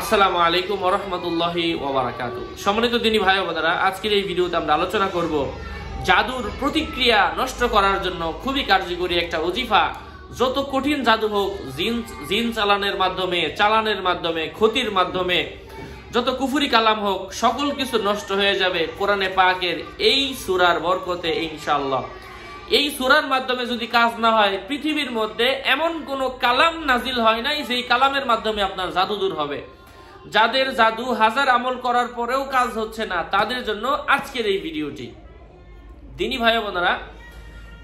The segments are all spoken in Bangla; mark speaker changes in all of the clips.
Speaker 1: আসসালামু আলাইকুম ওরহমতুল্লাহি ওবরাকাতু সম্মানিত দিনী ভাই বোনেরা, আজকের এই ভিডিওতে আমরা আলোচনা করব জাদুর প্রতিক্রিয়া নষ্ট করার জন্য খুবই কার্যকরী একটা অজিফা যত কঠিন জাদু হোক, জিন জিন চালানের মাধ্যমে চালানের মাধ্যমে, ক্ষতির মাধ্যমে, যত কুফুরি কালাম হোক, সকল কিছু নষ্ট হয়ে যাবে কোরআনে পাকের এই সুরার বরকতে ইনশাল্লাহ এই সুরার মাধ্যমে যদি কাজ না হয়, পৃথিবীর মধ্যে এমন কোন কালাম নাজিল হয় নাই, যেই কালামের মাধ্যমে আপনার জাদু দূর হবে। যাদের জাদু হাজার আমল করার পরেও কাজ হচ্ছে না, তাদের জন্য আজকের এই ভিডিওটি। দিনী ভাই বোনেরা,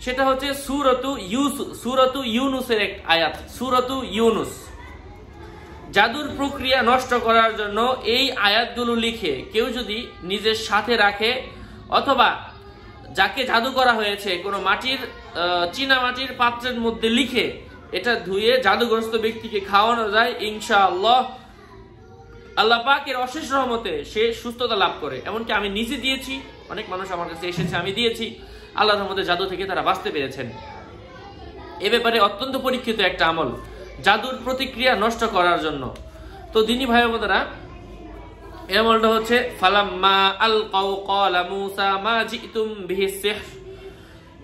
Speaker 1: সেটা হচ্ছে সুরতু ইউস, সুরতু ইউনুসের এক আয়াত, সুরতু ইউনুস। জাদুর প্রক্রিয়া নষ্ট করার জন্য এই আয়াতগুলো লিখে কেউ যদি নিজের সাথে রাখে, অথবা যাকে জাদু করা হয়েছে, কোনো মাটির চীনা মাটির পাত্রের মধ্যে লিখে এটা ধুয়ে জাদুগ্রস্ত ব্যক্তিকে খাওয়ানো যায়, ইনশাআল্লাহ আল্লাহ পাকের অশেষ রহমতে সে সুস্থতা লাভ করে। এমনকি আমি নিজে দিয়েছি, অনেক মানুষ আমার কাছে এসেছে, আমি দিয়েছি। আল্লাহ রহমতে জাদু থেকে তারা বাঁচতে পেরেছেন। এ ব্যাপারে অত্যন্ত পরীক্ষিত একটা আমল, জাদুর প্রতিক্রিয়া নষ্ট করার জন্য। তো দিনী ভাই বোনেরা, এই আমলটা হচ্ছে, ফালাম্মা আল কাউ ক্বালা মূসা মা জিতুম বিহি সিহর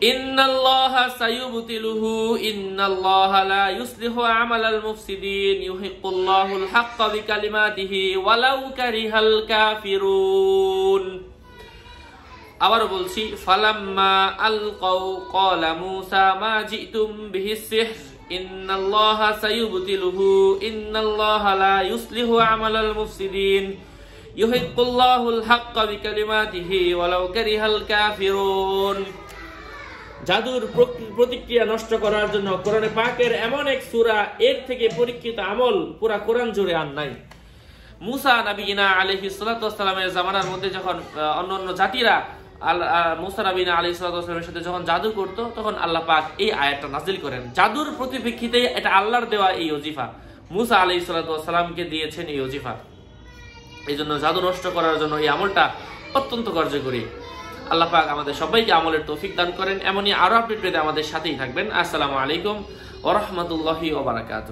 Speaker 1: ইন্নাল্লাহা সায়ুবতিলুহু ইন্নাল্লাহা লা ইউসলিহু আমালাল মুফসিদিন ইউহিক্কুল্লাহুল হাক্কা বিকালিমাতিহি ওয়ালাউ কারিহাল কাফিরুন আবার বলছি ফালাম্মা আল কাউ ক্বালা মূসা মা জিতুম বিহি সিহর ইন্নাল্লাহা সায়ুবতিলুহু ইন্নাল্লাহা লা ইউসলিহু আমালাল মুফসিদিন ইউহিক্কুল্লাহুল হাক্কা বিকালিমাতিহি ওয়ালাউ কারিহাল কাফিরুন জাদুর প্রতিক্রিয়া নষ্ট করার জন্য কোরআনে পাকের এমন এক সূরা, এর থেকে পরীক্ষিত আমল পুরা কোরআন জুড়ে আর নাই। মুসা নবীনা সালাতু ওয়াসসালামের জামানার মধ্যে যখন অন্য অন্য জাতিরা মুসা সাথে যখন জাদু করত, তখন আল্লাহ পাক এই আয়াতটা নাজিল করেন। জাদুর প্রতিপ্রেক্ষিতে এটা আল্লাহর দেওয়া এই ওজিফা। মুসা দিয়েছেন এই ওজিফা। এই জন্য জাদু নষ্ট করার জন্য এই আমলটা অত্যন্ত কার্যকরী। আল্লাহ পাক আমাদের সবাইকে আমলের তৌফিক দান করেন। এমনই আরও আপডেট পেতে আমাদের সাথেই থাকবেন। আসসালামু আলাইকুম ওরহমতুল্লাহি ওবরাকাত